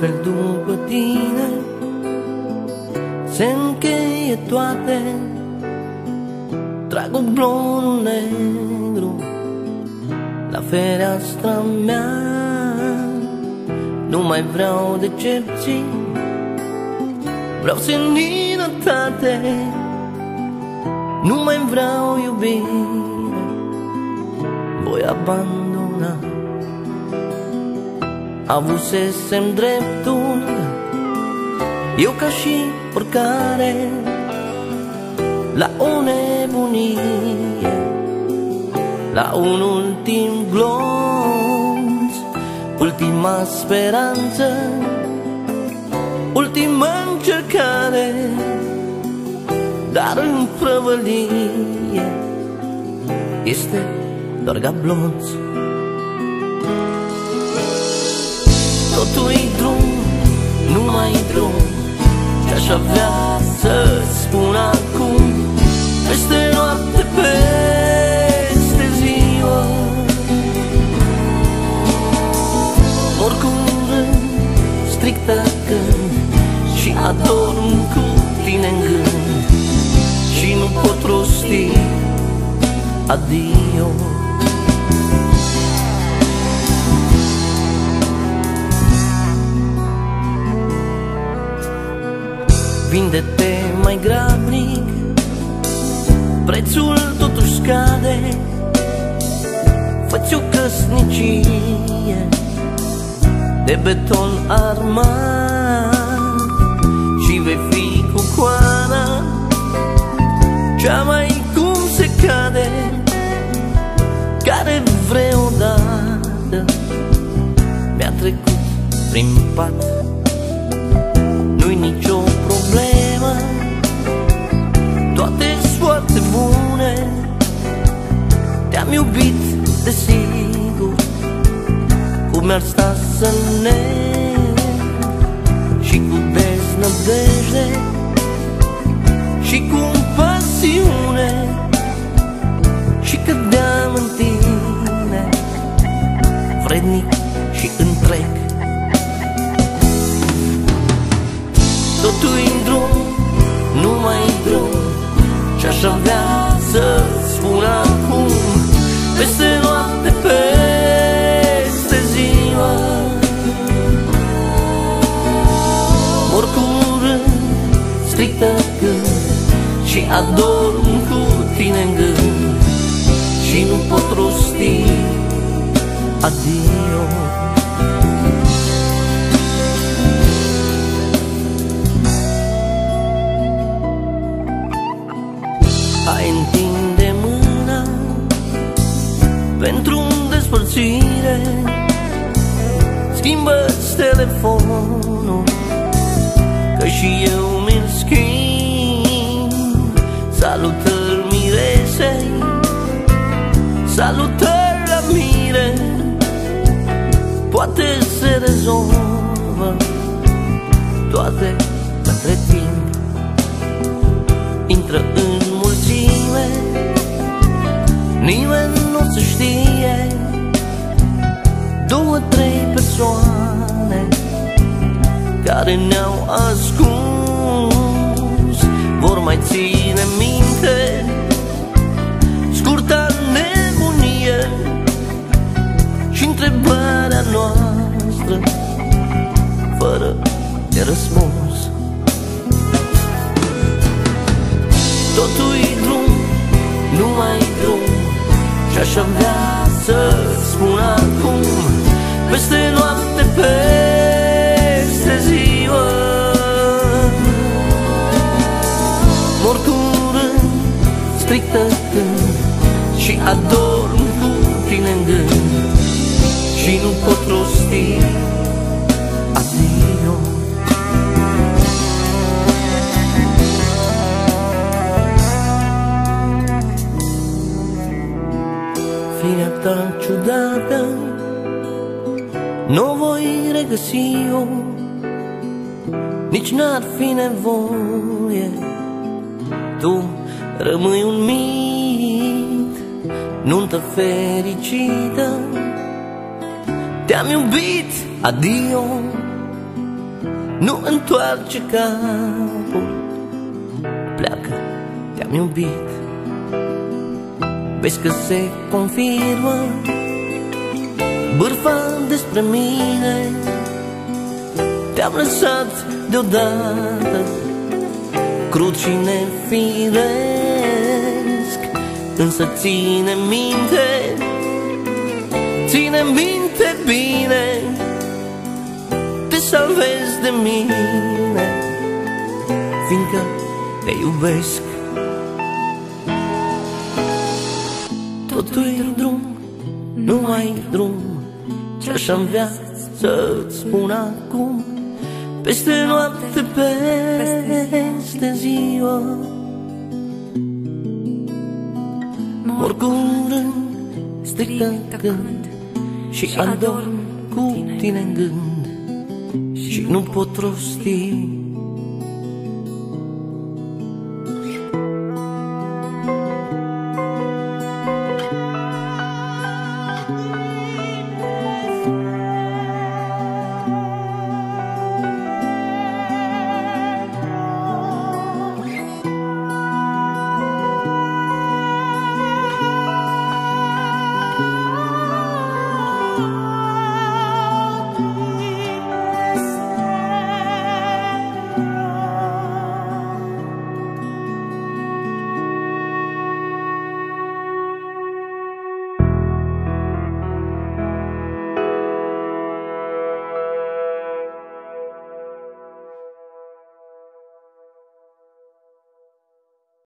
Astfel după tine Se încheie toate. Trag oblonul negru La fereastra mea. Nu mai vreau decepții Vreau seninătate. Nu mai vreau iubire Voi abandona Avusesem dreptul Eu ca și oricare La o nebunie La un ultim glonț Ultima speranță Ultima încercare Dar în prăvălie Este doar gablonț Totul-i drum, nu mai drum. Ce-aș avea să spun acum Peste noapte, peste ziua. Mor curând, strict când Și adorm cu tine în gând. Și nu pot rosti adio Vinde-te mai grabnic. Prețul totuși scade. Fă-ți o căsnicie De beton armat Și vei fi cu coana Cea mai cum se cade Care vreodată Mi-a trecut prin pat și întreg Totul în drum, nu mai drum Ce-aș avea să spun acum. Peste noapte, peste ziua Mor curând, strictă când Și adorm cu tine în gând. Și nu pot rosti adio Pentru un despărțire. Schimbă-ți telefonul Că și eu mi-l schimb. Salutări miresei Salutări la mire Poate se rezolvă Toate între timp. Intră în mulțime Nimeni nu se știe Două, trei persoane Care ne-au ascuns. Vor mai ține minte Scurta nebunie și întrebarea noastră Fără de răspuns. Totul-i drum, nu mai drum Și-aș avea să spun acum Peste noapte, peste ziua. Mor curând, strictă când Și adorm cu tine în gând. Și nu pot rosti voi regăsi eu Nici n-ar fi nevoie. Tu rămâi un mit Nuntă fericită. Te-am iubit, adio. Nu întoarce capul. Pleacă, te-am iubit. Vezi că se confirmă. Bârfa despre mine Te-am lăsat deodată Crud și nefiresc Însă ține minte Ține minte bine Te salvezi de mine Fiindcă te iubesc. Totul drum, nu mai drum Ce-aș vrea să-ți spun acum Peste noapte, peste ziua. Mor curând, strictă când Și adorm cu tine în gând. Și nu pot rosti